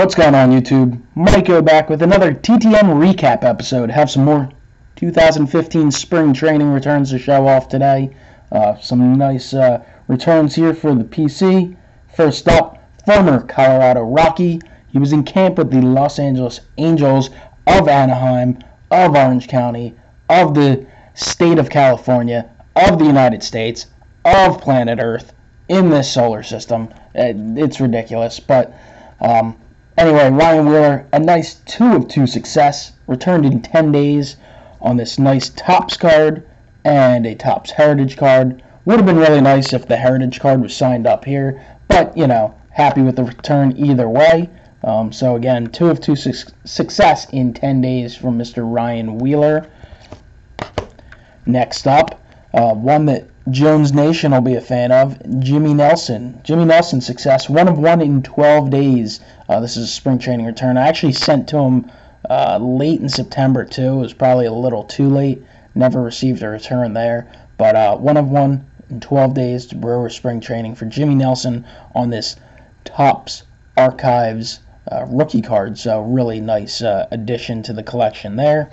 What's going on YouTube? MikeO back with another TTM recap episode. Have some more 2015 spring training returns to show off today. Uh, some nice uh, returns here for the PC. First up, former Colorado Rocky. He was in camp with the Los Angeles Angels of Anaheim, of Orange County, of the state of California, of the United States, of planet Earth, in this solar system. Uh, it's ridiculous, but um, Anyway, Ryan Wheeler, a nice two of two success, returned in 10 days on this nice Topps card and a Topps Heritage card. Would have been really nice if the Heritage card was signed up here, but you know, happy with the return either way. Um, so again, two of two su- success in 10 days from Mr. Ryan Wheeler. Next up, uh, one that Jones Nation will be a fan of. Jimmy Nelson. Jimmy Nelson success. One of one in 12 days. Uh, this is a spring training return. I actually sent to him uh, late in September, too. It was probably a little too late. Never received a return there. But uh, one of one in 12 days to Brewer spring training for Jimmy Nelson on this Topps Archives uh, rookie card. So, really nice uh, addition to the collection there.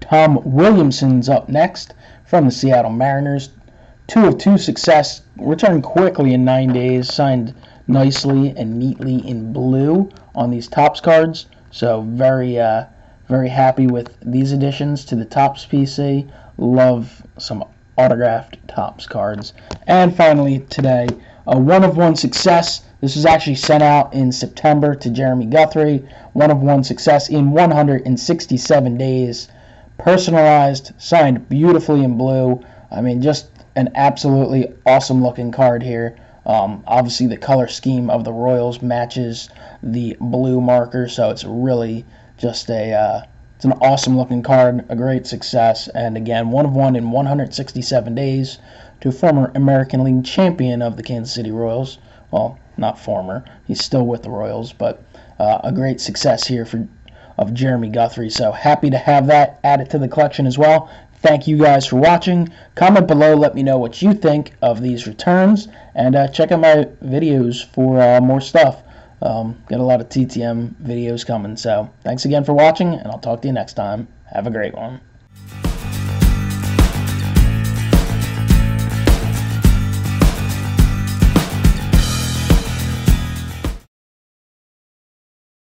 Tom Wilhelmsen's up next from the Seattle Mariners. Two of two success, returned quickly in nine days, signed nicely and neatly in blue on these Topps cards. So very, uh, very happy with these additions to the Topps PC. Love some autographed Topps cards. And finally today, a one of one success. This was actually sent out in September to Jeremy Guthrie. One of one success in 167 days personalized, signed beautifully in blue. I mean, just an absolutely awesome looking card here. Um, obviously, the color scheme of the Royals matches the blue marker, so it's really just a uh, it's an awesome looking card, a great success, and again, one of one in 167 days to former American League champion of the Kansas City Royals. Well, not former, he's still with the Royals, but uh, a great success here for of Jeremy Guthrie. So happy to have that added to the collection as well. Thank you guys for watching. Comment below, let me know what you think of these returns, and uh, check out my videos for uh, more stuff. Um, got a lot of TTM videos coming, so thanks again for watching, and I'll talk to you next time. Have a great one.